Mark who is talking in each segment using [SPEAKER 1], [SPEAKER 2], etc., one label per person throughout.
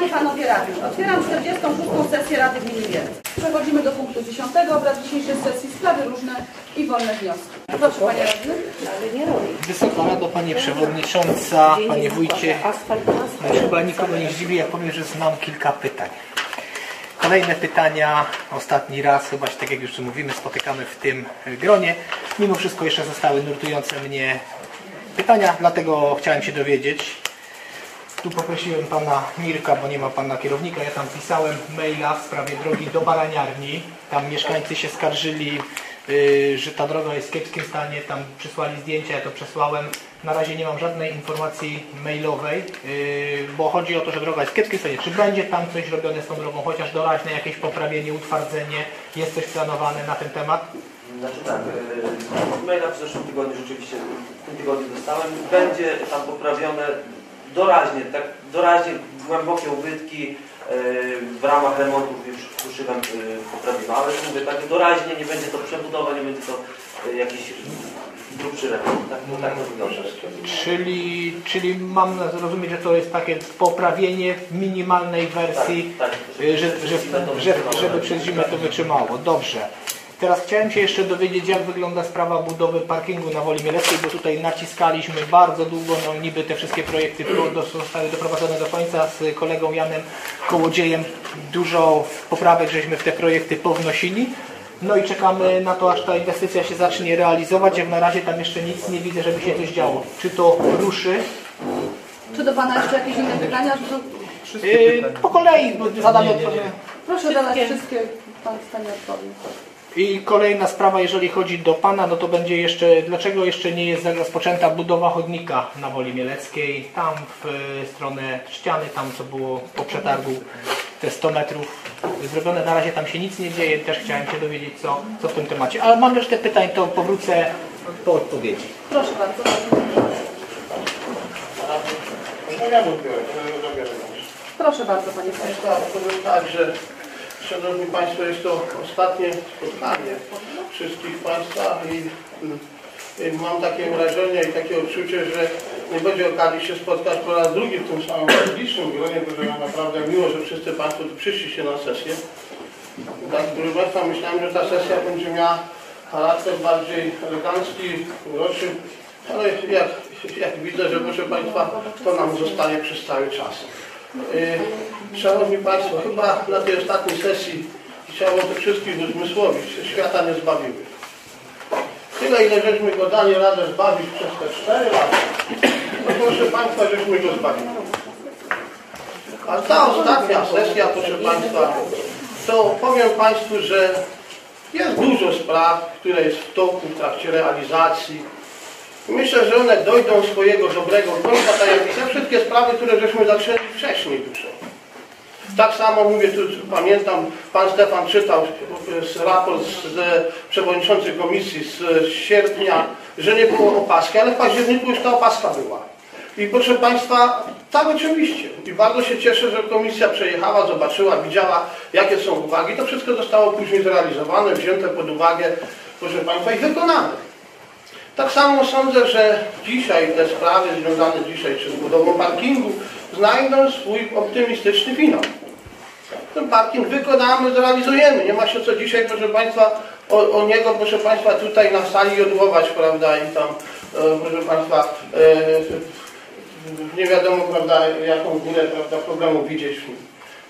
[SPEAKER 1] Panie i Panowie Radni, otwieram 46. sesję Rady Gminy Wielce. Przechodzimy do punktu 10 obrad dzisiejszej sesji sprawy różne i wolne wnioski. Proszę Panie Radny.
[SPEAKER 2] Wysoka Rado, Pani Przewodnicząca, Panie Wójcie,
[SPEAKER 3] Asfalt na asfalt.
[SPEAKER 2] chyba nikogo nie zdziwi, jak powiem, że znam kilka pytań. Kolejne pytania, ostatni raz, chyba się, tak jak już mówimy, spotykamy w tym gronie. Mimo wszystko jeszcze zostały nurtujące mnie pytania, dlatego chciałem się dowiedzieć. Tu poprosiłem pana Mirka, bo nie ma pana kierownika. Ja tam pisałem maila w sprawie drogi do Baraniarni. Tam mieszkańcy się skarżyli, yy, że ta droga jest w kiepskim stanie. Tam przysłali zdjęcia, ja to przesłałem. Na razie nie mam żadnej informacji mailowej, yy, bo chodzi o to, że droga jest w kiepskim stanie. Czy będzie tam coś robione z tą drogą, chociaż doraźne jakieś poprawienie, utwardzenie? Jest coś planowane na ten temat?
[SPEAKER 4] Znaczy tak, e, maila w zeszłym tygodniu rzeczywiście, w tym tygodniu dostałem. Będzie tam poprawione doraźnie, tak doraźnie głębokie ubytki e, w ramach remontów już uszywem e, poprawimy, ale mówię tak doraźnie, nie będzie to przebudowa, nie będzie to e, jakiś grubszy remont. Tak, no, tak to wygląda.
[SPEAKER 2] Czyli, czyli mam zrozumieć, że to jest takie poprawienie w minimalnej wersji,
[SPEAKER 4] Tak, tak.
[SPEAKER 2] y, że, że, że, żeby przez zimę to wytrzymało. Dobrze. Teraz chciałem się jeszcze dowiedzieć, jak wygląda sprawa budowy parkingu na Woli Mieleckiej, bo tutaj naciskaliśmy bardzo długo, no niby te wszystkie projekty zostały doprowadzone do końca z kolegą Janem Kołodziejem. Dużo poprawek żeśmy w te projekty pownosili. No i czekamy na to, aż ta inwestycja się zacznie realizować. Jak na razie tam jeszcze nic nie widzę, żeby się coś działo. Czy to ruszy?
[SPEAKER 1] Czy do Pana jeszcze jakieś inne pytania?
[SPEAKER 2] Yy, po kolei bo zadamy odpowiedź.
[SPEAKER 1] Proszę zadać wszystkie, Pan stanie odpowie.
[SPEAKER 2] I kolejna sprawa, jeżeli chodzi do Pana, no to będzie jeszcze, dlaczego jeszcze nie jest rozpoczęta budowa chodnika na Woli Mieleckiej, tam w e, stronę ściany, tam co było po przetargu, te 100 metrów zrobione, na razie tam się nic nie dzieje, też chciałem się dowiedzieć co, co w tym temacie, ale mam resztę pytań, to powrócę po odpowiedzi.
[SPEAKER 1] Proszę bardzo. Proszę bardzo Panie Przewodniczący.
[SPEAKER 5] Tak, powiem tak, że Szanowni Państwo, jest to ostatnie spotkanie wszystkich Państwa i, mm, mam takie wrażenie i takie odczucie, że nie będzie okazji się spotkać po raz drugi w tym samym licznym gronie, bo że naprawdę miło, że wszyscy Państwo tu przyszliście na sesję. Tak, proszę Państwa, myślałem, że ta sesja będzie miała charakter bardziej elegancki, uroczy, ale jak, jak widzę, że proszę Państwa, to nam zostaje przez cały czas. Yy, Szanowni Państwo, chyba na tej ostatniej sesji chciałbym tych wszystkich uzmysłowić, że świata nie zbawiły. Tyle, ile żeśmy go dali radę zbawić przez te 4 lata, to proszę Państwa, żeśmy go zbawili. A ta ostatnia sesja, proszę Państwa, to powiem Państwu, że jest dużo spraw, które jest w toku, w trakcie realizacji. Myślę, że one dojdą swojego dobrego końca, tak jak i te wszystkie sprawy, które żeśmy zaczęli wcześniej dużo. Tak samo mówię, tu pamiętam, pan Stefan czytał raport z przewodniczący komisji z sierpnia, że nie było opaski, ale w październiku już ta opaska była. I proszę Państwa, tak oczywiście. I bardzo się cieszę, że komisja przejechała, zobaczyła, widziała, jakie są uwagi. To wszystko zostało później zrealizowane, wzięte pod uwagę, proszę Państwa, i wykonane. Tak samo sądzę, że dzisiaj te sprawy związane dzisiaj z budową parkingu znajdą swój optymistyczny finał. Ten parking wykonamy, zrealizujemy. Nie ma się co dzisiaj, proszę Państwa, o, o niego, proszę Państwa, tutaj na sali jodłować, prawda, i tam, e, proszę Państwa, e, nie wiadomo, prawda, jaką górę, prawda, problemu widzieć.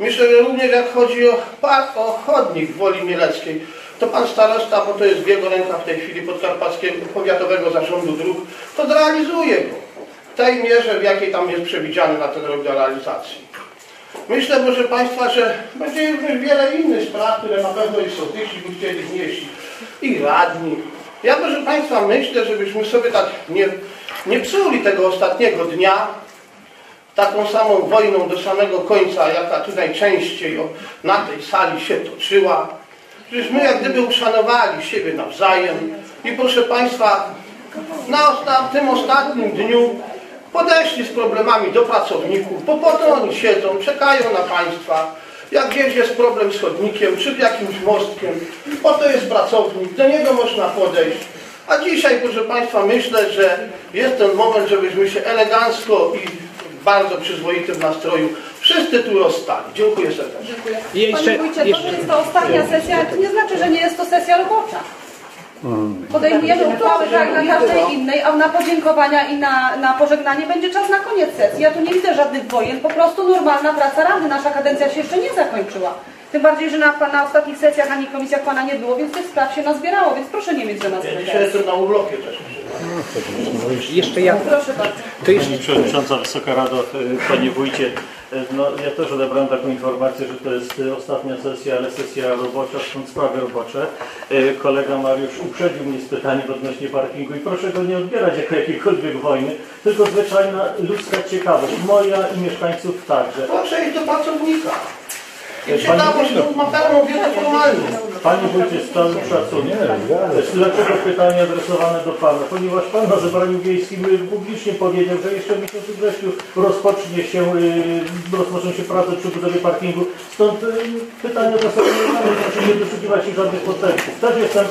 [SPEAKER 5] Myślę, że również jak chodzi o, o chodnik w Woli Mieleckiej, to pan starosta, bo to jest w jego rękach w tej chwili Podkarpackiego Powiatowego Zarządu Dróg, to zrealizuje go w tej mierze, w jakiej tam jest przewidziany na ten rok do realizacji. Myślę, proszę Państwa, że będzie również wiele innych spraw, które na pewno i sołtysi by chcieli wnieść i radni. Ja, proszę Państwa, myślę, żebyśmy sobie tak nie, nie psuli tego ostatniego dnia taką samą wojną do samego końca, jaka tu najczęściej na tej sali się toczyła. Przecież my jak gdyby uszanowali siebie nawzajem i proszę Państwa, na, tym ostatnim dniu podeszli z problemami do pracowników, bo po to oni siedzą, czekają na Państwa. Jak gdzieś jest problem z chodnikiem, czy jakimś mostkiem, po to jest pracownik, do niego można podejść. A dzisiaj, proszę Państwa, myślę, że jest ten moment, żebyśmy się elegancko i w bardzo przyzwoitym nastroju Wszyscy tu rozstali. Dziękuję serdecznie.
[SPEAKER 1] Dziękuję.
[SPEAKER 2] I jeszcze-
[SPEAKER 1] Panie wójcie, to, że jest to ostatnia sesja, to nie znaczy, że nie jest to sesja robocza. Podejmujemy uchwałę tak na każdej innej, a na podziękowania i na, na pożegnanie będzie czas na koniec sesji. Ja tu nie widzę żadnych wojen, po prostu normalna praca Rady. Nasza kadencja się jeszcze nie zakończyła. Tym bardziej, że na, na ostatnich sesjach ani komisjach Pana nie było, więc tych spraw się nazbierało, więc proszę nie mieć do nas
[SPEAKER 5] Ja dzisiaj jestem na urlopie też.
[SPEAKER 2] Jeszcze ja.
[SPEAKER 1] Proszę bardzo.
[SPEAKER 3] Pani Przewodnicząca, Wysoka Rado, y, Panie Wójcie, no, ja też odebrałem taką informację, że to jest y, ostatnia sesja, ale sesja robocza, stąd sprawy robocze. Y, Kolega Mariusz uprzedził mnie z pytaniem odnośnie parkingu i proszę go nie odbierać jako jakiejkolwiek wojny, tylko zwyczajna ludzka ciekawość, moja i mieszkańców także.
[SPEAKER 5] Proszę iść do pracownika. I
[SPEAKER 3] Pani-
[SPEAKER 5] ciekawość to ma pełną wiedzę formalną.
[SPEAKER 3] Panie Wójcie, z całym szacunkiem. Dlaczego pytanie adresowane do Pana? Ponieważ Pan na zebraniu wiejskim y, publicznie powiedział, że jeszcze w miesiącu wrześniu rozpocznie się, y, rozpoczną się prace przy budowie parkingu. Stąd y, pytanie adresowane do Pana, proszę nie doszukiwać się żadnych podtekstów. Też jestem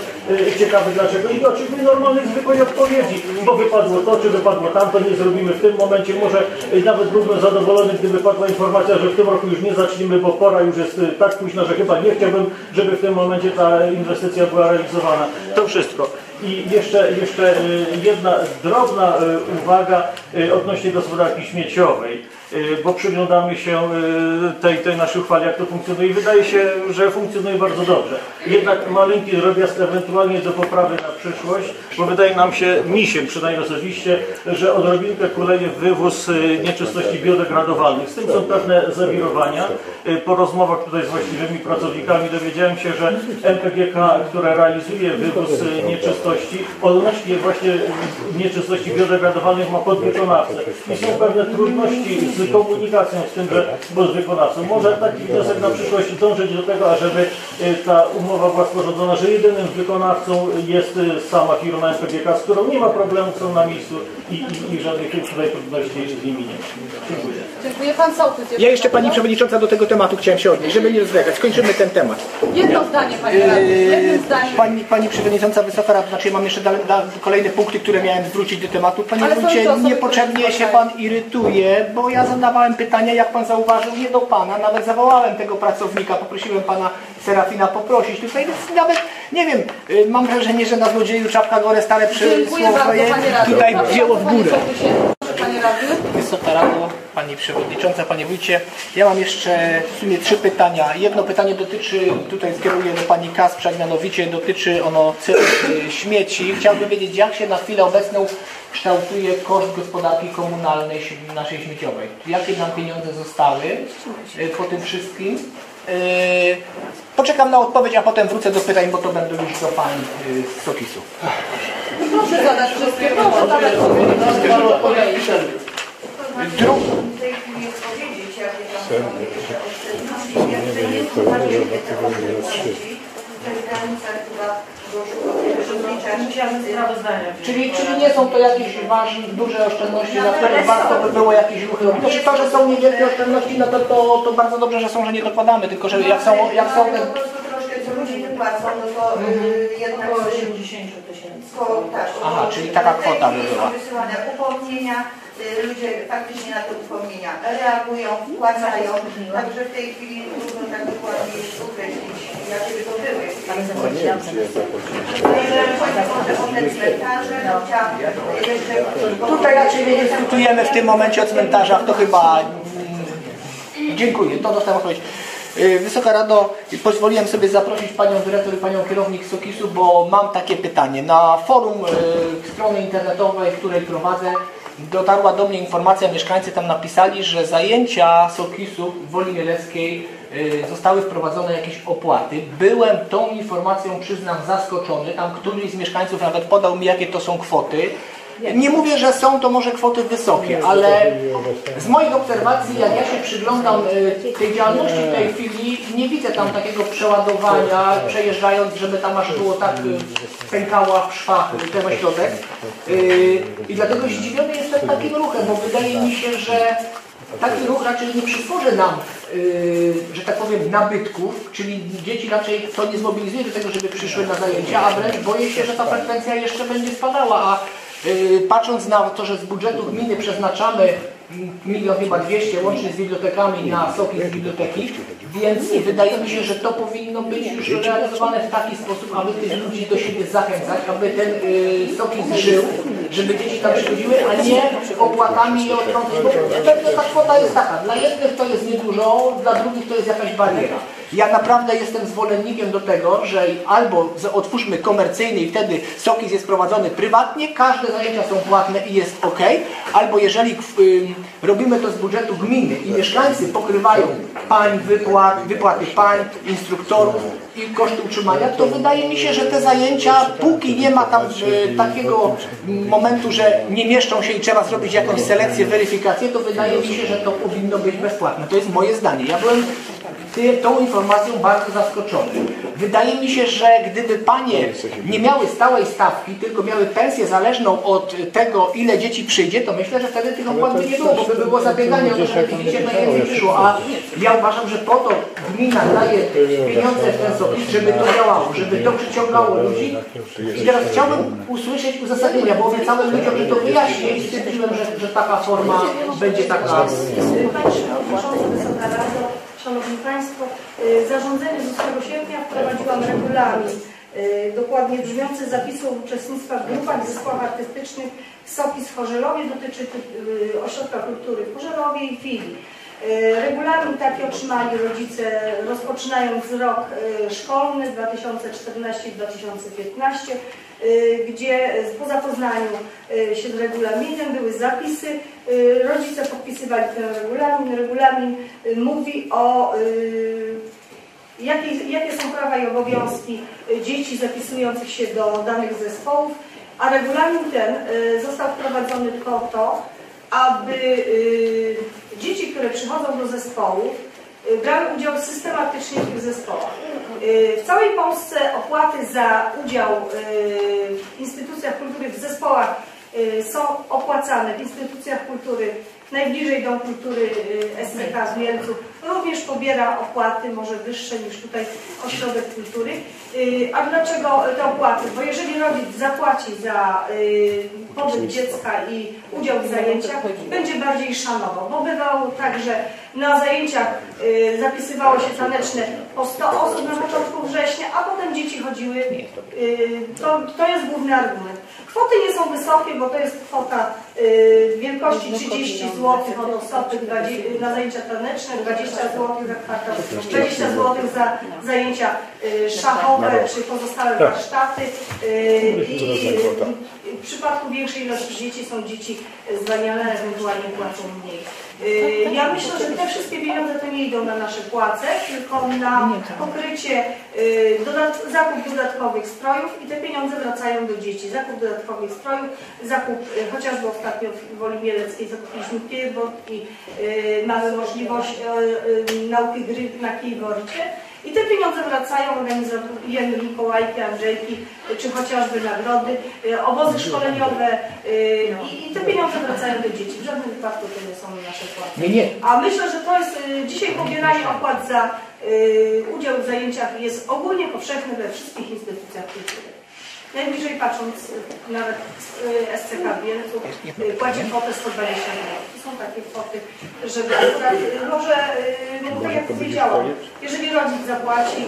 [SPEAKER 3] ciekawy dlaczego. I oczywiście normalnej, zwykłej odpowiedzi, bo wypadło to, czy wypadło tamto, nie zrobimy w tym momencie. Może nawet byłbym zadowolony, gdyby padła informacja, że w tym roku już nie zaczniemy, bo pora już jest tak późna, że chyba nie chciałbym, żeby w tym momencie ta inwestycja była realizowana. To wszystko. I jeszcze, jeszcze y, jedna drobna y, uwaga y, odnośnie gospodarki śmieciowej, bo przyglądamy się y, tej, tej naszej uchwale, jak to funkcjonuje i wydaje się, że funkcjonuje bardzo dobrze. Jednak maleńki drobiazg ewentualnie do poprawy na przyszłość, bo wydaje nam się, mi się przynajmniej osobiście, że odrobinkę kuleje wywóz y, nieczystości biodegradowalnych. Z tym są pewne zawirowania. Y, Po rozmowach tutaj z właściwymi pracownikami dowiedziałem się, że MPGK, które realizuje wywóz y, nieczystości, odnośnie właśnie nieczystości biodegradowalnych ma podwykonawcę. I są pewne trudności z komunikacją z tymże podwykonawcą. Może taki wniosek na przyszłość dążyć do tego, ażeby y, ta umowa była sporządzona, że jedynym wykonawcą jest y, sama firma MPGK, z którą nie ma problemu, są na miejscu i, i, i żadnych tutaj trudności z nimi nie ma. Dziękuję.
[SPEAKER 1] Dziękuję. Pan Sołtys.
[SPEAKER 2] ja jeszcze Pani Przewodnicząca do tego tematu chciałem się odnieść, żeby nie rozlegać. Skończymy ten temat.
[SPEAKER 1] Jedno zdanie, Panie Radny. Jednym zdaniem.
[SPEAKER 2] Pani, pani Przewodnicząca Wysoka Rada, znaczy mam jeszcze dalej, da, kolejne punkty, które miałem zwrócić do tematu. Panie Wójcie, niepotrzebnie się. Pan irytuje, bo ja zadawałem pytania, jak Pan zauważył, nie do Pana. Nawet zawołałem tego pracownika, poprosiłem Pana Serafina poprosić tutaj, więc nawet, nie wiem, y, mam wrażenie, że na złodzieju czapka gore stare
[SPEAKER 1] Dziękuję bardzo,
[SPEAKER 2] przysłowie
[SPEAKER 1] Panie Radny.
[SPEAKER 2] tutaj wzięło w górę.
[SPEAKER 1] Proszę, Panie Radny.
[SPEAKER 2] Wysoka Rado, Pani Przewodnicząca, Panie Wójcie. Ja mam jeszcze w sumie trzy pytania. Jedno pytanie dotyczy, tutaj skieruję do Pani Kasprzak, mianowicie dotyczy ono y, śmieci. Chciałbym wiedzieć, jak się na chwilę obecną kształtuje koszt gospodarki komunalnej naszej śmieciowej. Jakie nam pieniądze zostały y, po tym wszystkim? Y, Poczekam na odpowiedź, a potem wrócę do pytań, bo to będą już do Pań y, z Sokisu.
[SPEAKER 1] Proszę zadać wszystkie. Zadać wszystkie.
[SPEAKER 2] Czyli, czyli nie są to jakieś ważne, duże oszczędności, za które warto by było jakieś ruchy robić. Znaczy to, że są niewielkie oszczędności, no to, to, to bardzo dobrze, że są, że nie dokładamy, tylko że jak są, jak są te...
[SPEAKER 6] Wypłacą, no to y, jednak... Około 80 tysięcy. Tak.
[SPEAKER 2] Aha, czyli taka kwota by była.
[SPEAKER 6] Upomnienia, ludzie faktycznie na te upomnienia reagują, wpłacają, także w tej chwili trudno tak dokładnie określić, jakie by to były. Jeżeli chodzi o te cmentarze, no chciałam jeszcze...
[SPEAKER 2] Tutaj raczej nie dyskutujemy w tym momencie o cmentarzach, to chyba... Dziękuję, to dostałem odpowiedź. Y, Wysoka Rado, pozwoliłem sobie zaprosić Panią Dyrektor i Panią Kierownik Sokisu, bo mam takie pytanie. Na forum y, strony internetowej, której prowadzę, dotarła do mnie informacja, mieszkańcy tam napisali, że zajęcia Sokisu w Woli Mieleckiej y, zostały wprowadzone jakieś opłaty. Byłem tą informacją, przyznam, zaskoczony. Tam któryś z mieszkańców nawet podał mi, jakie to są kwoty. Nie mówię, że są to może kwoty wysokie, ale z moich obserwacji, jak ja się przyglądam y, tej działalności w tej chwili, nie widzę tam takiego przeładowania, przejeżdżając, żeby tam aż było tak y, pękała w szwach ten ośrodek. Y, I dlatego zdziwiony jestem takim ruchem, bo wydaje mi się, że taki ruch raczej nie przysporzy nam, że tak powiem, nabytków, czyli dzieci raczej to nie zmobilizuje do tego, żeby przyszły na zajęcia, a wręcz boję się, że ta frekwencja jeszcze będzie spadała, a patrząc na to, że z budżetu gminy przeznaczamy milion chyba 200 łącznie z bibliotekami na soki z biblioteki, więc wydaje mi się, że to powinno być już realizowane w taki sposób, aby tych ludzi do siebie zachęcać, aby ten y, soki żył, żeby dzieci tam przychodziły, a nie opłatami i odtrącać, bo pewnie ta kwota jest taka, dla jednych to jest niedużo, dla drugich to jest jakaś bariera. Ja naprawdę jestem zwolennikiem do tego, że albo otwórzmy komercyjny i wtedy Sokis jest prowadzony prywatnie, każde zajęcia są płatne i jest ok, albo jeżeli robimy to z budżetu gminy i mieszkańcy pokrywają pań, wypłat, wypłaty pań, instruktorów i koszty utrzymania, to wydaje mi się, że te zajęcia, póki nie ma tam y, takiego momentu, że nie mieszczą się i trzeba zrobić jakąś selekcję, weryfikację, to wydaje mi się, że to powinno być bezpłatne. To jest moje zdanie. Ja byłem ty, tą informacją bardzo zaskoczony. Wydaje mi się, że gdyby panie nie miały stałej stawki, tylko miały pensję zależną od tego, ile dzieci przyjdzie, to myślę, że wtedy tych opłat by nie było, bo by było zabieganie o to, żeby tych dzieci najwięcej przyszło. A ja uważam, że po to gmina daje pieniądze w ten sopis, żeby to działało, żeby to przyciągało ludzi. I teraz chciałbym usłyszeć uzasadnienia, bo obiecałem ludziom, że to wyjaśnię i stwierdziłem, że, że taka forma będzie taka...
[SPEAKER 7] Panie Przewodniczący, Wysoka Rado, Szanowni Państwo, y, zarządzenie z 8 sierpnia wprowadziłam regulamin, y, dokładnie brzmiący zapisu uczestnictwa w grupach, zespołach artystycznych SOPIS w Chorzelowie, dotyczy y, Ośrodka Kultury w Chorzelowie i filii. Regulamin taki otrzymali rodzice rozpoczynając rok szkolny 2014-2015, y, gdzie po zapoznaniu się z regulaminem były zapisy, rodzice podpisywali ten regulamin. Regulamin y, mówi o y, jakie, jakie są prawa i obowiązki y, dzieci zapisujących się do danych zespołów, a regulamin ten y, został wprowadzony po to, aby y, dzieci, które przychodzą do zespołów, y, brały udział systematycznie w tych zespołach. Y, W całej Polsce opłaty za udział y, w instytucjach kultury, w zespołach y, są opłacane w instytucjach kultury najbliżej Dom Kultury y, SCK w Mielcu również pobiera opłaty, może wyższe niż tutaj Ośrodek Kultury. Y, A dlaczego te opłaty? Bo jeżeli rodzic zapłaci za y, pobyt dziecka i udział w zajęciach, będzie bardziej szanował. Bo bywało tak, że na zajęciach y, zapisywało się taneczne po 100 osób na początku września, a potem dzieci chodziły. y, To, to jest główny argument. Kwoty nie są wysokie, bo to jest kwota y, wielkości 30 zł od osoby na zajęcia taneczne, 20 zł za kwartał, 20 zł za zajęcia y, szachowe czy pozostałe warsztaty. y, I w przypadku większej ilości dzieci są dzieci zwalniane, ewentualnie płacą mniej. Y, Ja myślę, że te wszystkie pieniądze to nie idą na nasze płace, tylko na pokrycie y, dodat zakup dodatkowych strojów i te pieniądze wracają do dzieci. Zakup dodatkowych strojów, zakup y, chociażby ostatnio w Woli Mieleckiej zakupiliśmy keyboard i y, mamy możliwość nauki gry na keyboardzie. I te pieniądze wracają, organizujemy Mikołajki, Andrzejki, czy chociażby nagrody, y, obozy szkoleniowe y, i, i te pieniądze wracają do dzieci. W żadnym wypadku to nie są nasze.
[SPEAKER 2] Nie, nie.
[SPEAKER 7] A myślę, że to jest y, dzisiaj pobieranie opłat za udział w zajęciach jest ogólnie powszechne we wszystkich instytucjach kultury. Najbliżej patrząc y, nawet y, SCK w Mielcu y, kładzie kwotę 120 milionów. To są takie kwoty, żeby akurat, y, może, no tak jak powiedziałam, jeżeli rodzic zapłaci,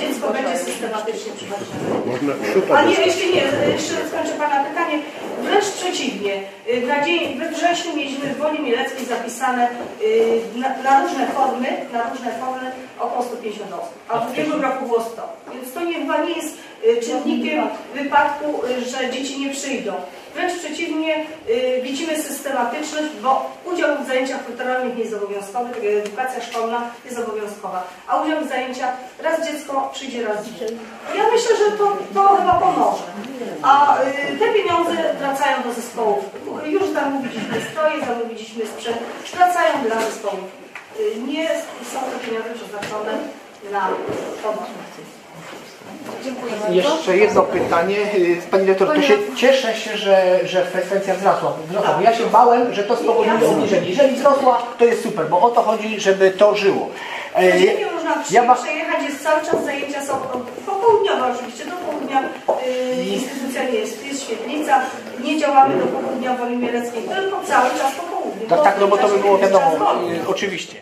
[SPEAKER 7] dziecko będzie systematycznie zajęcia. A nie, jeszcze nie, jeszcze skończę Pana pytanie. Wręcz przeciwnie. Na dzień, we wrześniu mieliśmy w Woli Mieleckiej zapisane na, na różne formy, na różne formy około 150 osób, a w ubiegłym roku było 100. Więc to nie, chyba nie jest czynnikiem wypadku, y, że dzieci nie przyjdą. Wręcz przeciwnie, y, widzimy systematyczność, bo udział w zajęciach kulturalnych nie jest obowiązkowy, tak edukacja szkolna jest obowiązkowa, a udział w zajęciach raz dziecko przyjdzie, raz dzień. Ja myślę, że to, to chyba pomoże. A y, te pieniądze wracają do zespołów. Już zamówiliśmy stroje, zamówiliśmy sprzęt, wracają dla zespołów. Y, nie są te pieniądze przeznaczone na pomoc. Dziękuję bardzo.
[SPEAKER 2] Jeszcze jedno pytanie. Y, Pani dyrektor, to się cieszę się, że, że frekwencja wzrosła. wzrosła bo ja się bałem, że to spowoduje obniżenie. Jeżeli wzrosła, to jest super, bo o to chodzi, żeby to żyło. E,
[SPEAKER 7] Codziennie można
[SPEAKER 2] ja ma-
[SPEAKER 7] przejechać, jest cały czas zajęcia są popołudniowe oczywiście, do południa y, instytucja nie jest, jest świetlica, nie działamy do południa Woli Mieleckiej, tylko cały czas po południu.
[SPEAKER 2] Tak, tak, no bo to by było wiadomo, y, oczywiście.